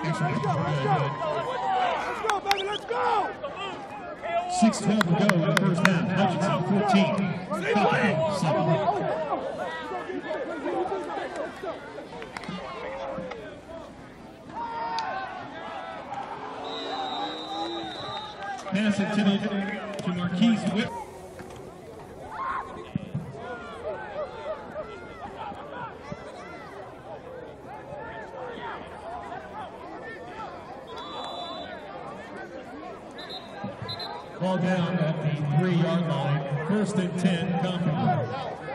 Let's go, let's go. Let's go, baby, let's go. 6 12 to go in the first half. Hutchinson 14. Pass intended to Marquise Whip. Ball down at the three-yard line. First and 10, Compton.